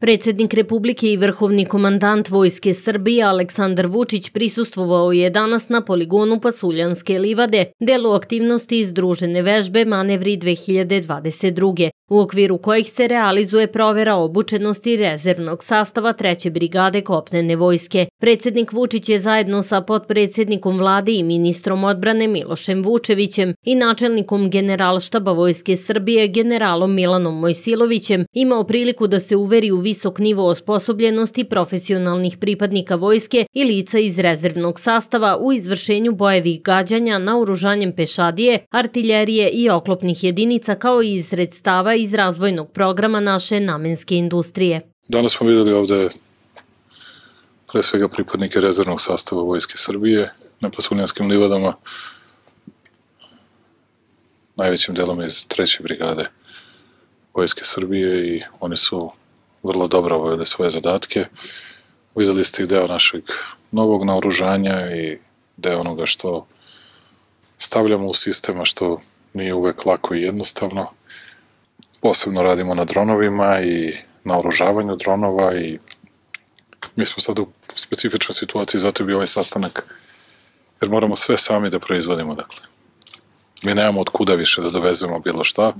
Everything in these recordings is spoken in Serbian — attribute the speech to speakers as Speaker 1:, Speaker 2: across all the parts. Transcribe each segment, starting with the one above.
Speaker 1: Predsednik Republike i vrhovni komandant Vojske Srbije Aleksandar Vučić prisustvovao je danas na poligonu Pasuljanske livade, delu aktivnosti izdružene vežbe Manevri 2022 u okviru kojih se realizuje provera obučenosti rezervnog sastava Treće brigade kopnene vojske. Predsednik Vučić je zajedno sa potpredsednikom vlade i ministrom odbrane Milošem Vučevićem i načelnikom generalštaba Vojske Srbije generalom Milanom Mojsilovićem imao priliku da se uveri u visok nivo osposobljenosti profesionalnih pripadnika vojske i lica iz rezervnog sastava u izvršenju bojevih gađanja na uružanjem pešadije, artiljerije i oklopnih jedinica kao i iz sredstava iz razvojnog programa naše namenske industrije.
Speaker 2: Danas smo videli ovde pre svega pripadnike rezervnog sastava Vojske Srbije na Pasuljanskim livadama, najvećim delom iz treće brigade Vojske Srbije i oni su vrlo dobro obavili svoje zadatke. Videli ste i deo našeg novog naoružanja i deo onoga što stavljamo u sistema, što nije uvek lako i jednostavno. Posebno radimo na dronovima i na oružavanju dronova i mi smo sad u specifičnoj situaciji, zato je bio ovaj sastanak, jer moramo sve sami da proizvodimo, dakle. Mi nemamo od kuda više da dovezemo bilo šta,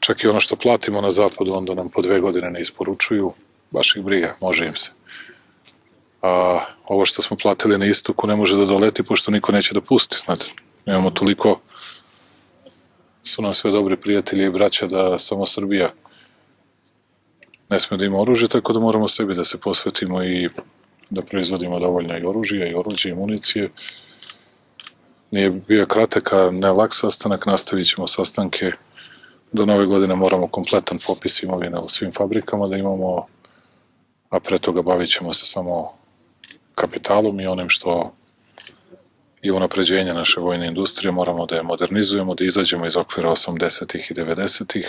Speaker 2: čak i ono što platimo na zapadu, onda nam po dve godine ne isporučuju, baš ih briga, može im se. A ovo što smo platili na istoku ne može da doleti, pošto niko neće da pusti, znate. Imamo toliko, su nam sve dobri prijatelji i braća da samo Srbija ne sme da ima oružje, tako da moramo sebi da se posvetimo i da proizvodimo dovoljno i oružja i oruđe i municije. Nije bio kratak, a ne lak sastanak, nastavit ćemo sastanke do nove godine moramo kompletan popis imovine u svim fabrikama da imamo, a pre toga bavit ćemo se samo kapitalom i onim što i unapređenje naše vojne industrije, moramo da je modernizujemo, da izađemo iz okvira 80. i 90.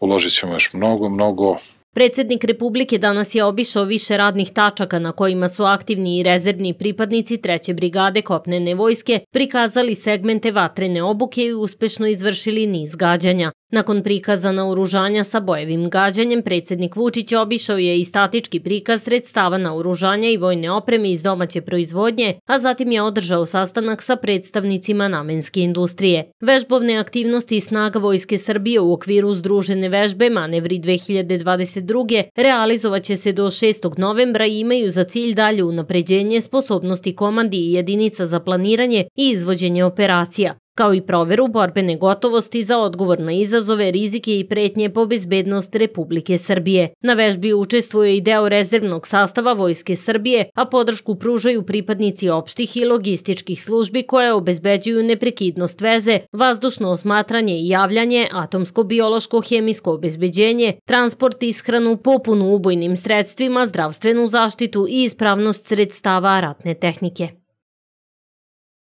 Speaker 2: Uložit ćemo još mnogo, mnogo
Speaker 1: Predsednik Republike danas je obišao više radnih tačaka na kojima su aktivni i rezervni pripadnici Treće brigade kopnene vojske prikazali segmente vatrene obuke i uspešno izvršili niz gađanja. Nakon prikaza naoružanja sa bojevim gađanjem, predsednik Vučić obišao je i statički prikaz sredstava naoružanja i vojne opreme iz domaće proizvodnje, a zatim je održao sastanak sa predstavnicima namenske industrije. Vežbovne aktivnosti i snaga Vojske Srbije u okviru združene vežbe Manevri 2022. realizovaće se do 6. novembra i imaju za cilj dalje unapređenje sposobnosti komandi i jedinica za planiranje i izvođenje operacija kao i proveru borbene gotovosti za odgovor na izazove, rizike i pretnje po bezbednost Republike Srbije. Na vežbi učestvuje i deo rezervnog sastava Vojske Srbije, a podršku pružaju pripadnici opštih i logističkih službi koje obezbeđuju neprekidnost veze, vazdušno osmatranje i javljanje, atomsko-biološko-hemijsko obezbeđenje, transport, ishranu, popunu ubojnim sredstvima, zdravstvenu zaštitu i ispravnost sredstava ratne tehnike.